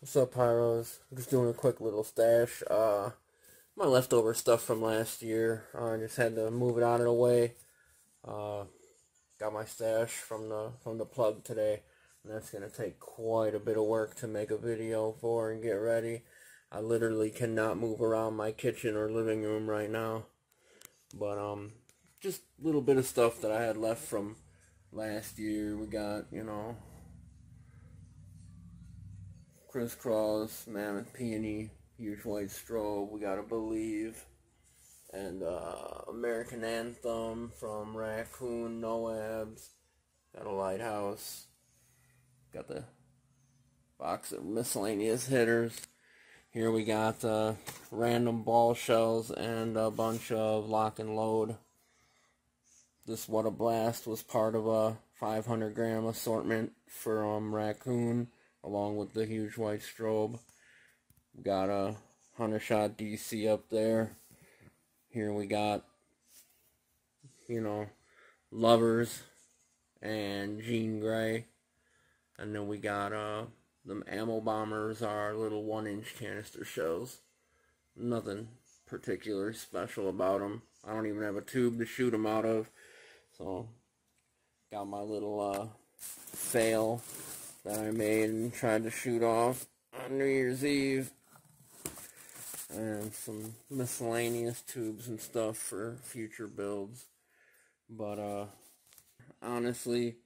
What's up, Pyros? Just doing a quick little stash. Uh, my leftover stuff from last year. I uh, just had to move it out of the way. Uh, got my stash from the from the plug today, and that's gonna take quite a bit of work to make a video for and get ready. I literally cannot move around my kitchen or living room right now. But um, just a little bit of stuff that I had left from last year. We got you know Kris Kross, Mammoth Peony, Huge White Strobe, We Gotta Believe, and uh, American Anthem from Raccoon, Noabs, got a Lighthouse, got the box of miscellaneous hitters. Here we got uh, random ball shells and a bunch of lock and load. This What a Blast was part of a 500 gram assortment from Raccoon along with the huge white strobe. Got a Hunter Shot DC up there. Here we got, you know, Lovers and Jean Grey. And then we got uh, the Ammo Bombers, our little one inch canister shells. Nothing particular special about them. I don't even have a tube to shoot them out of. So, got my little uh, fail that I made and tried to shoot off on New Year's Eve. And some miscellaneous tubes and stuff for future builds. But, uh, honestly,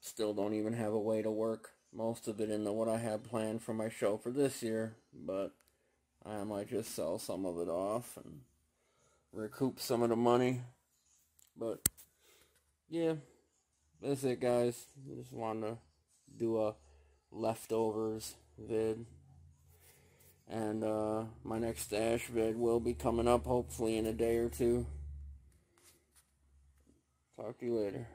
still don't even have a way to work most of it into what I had planned for my show for this year. But I might just sell some of it off and recoup some of the money. But, yeah, that's it, guys. Just wanted to do a leftovers vid. And uh, my next stash vid will be coming up hopefully in a day or two. Talk to you later.